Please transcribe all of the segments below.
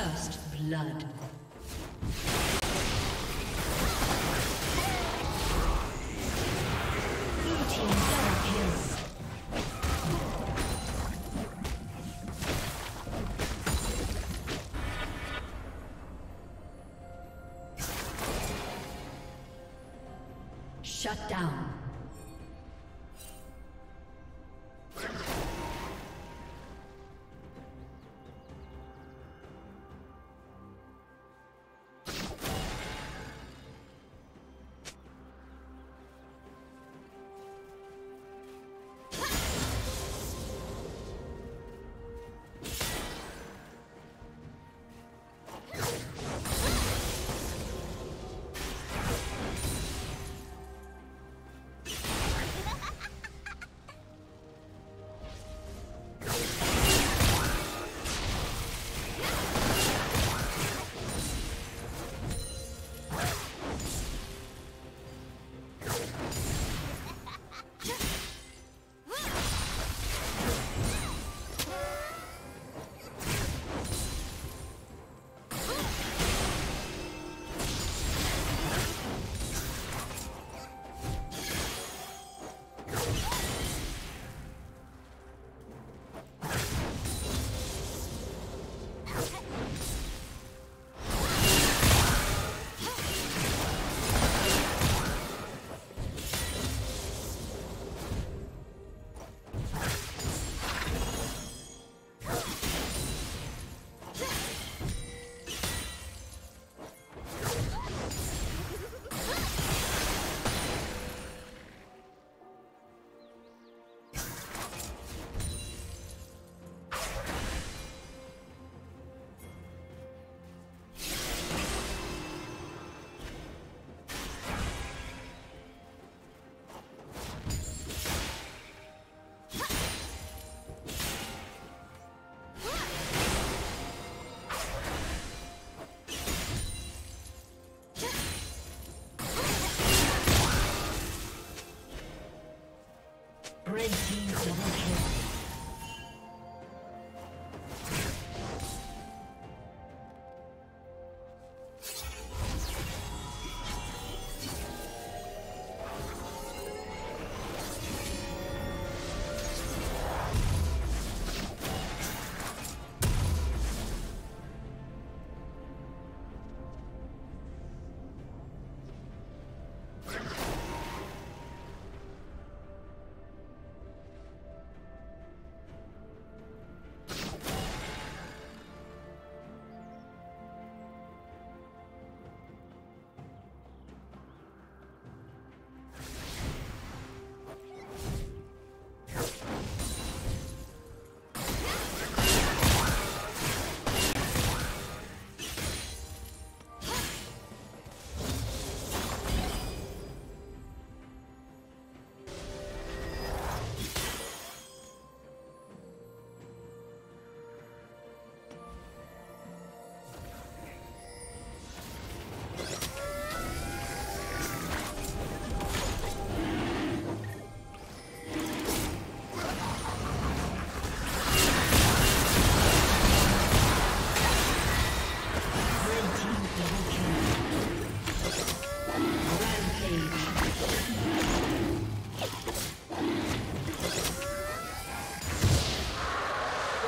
First blood. Shut down. Red team's double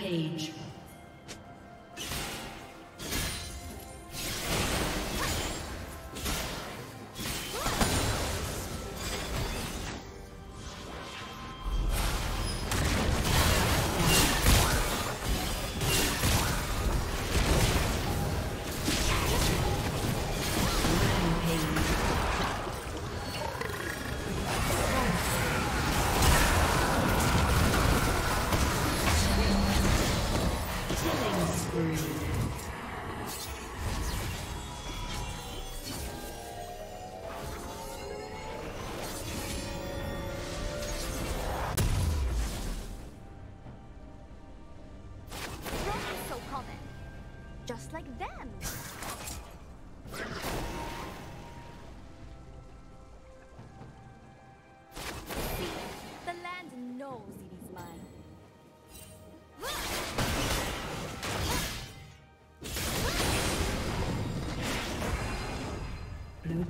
Rampage.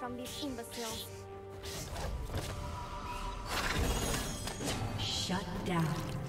From these imbeciles. Shut down.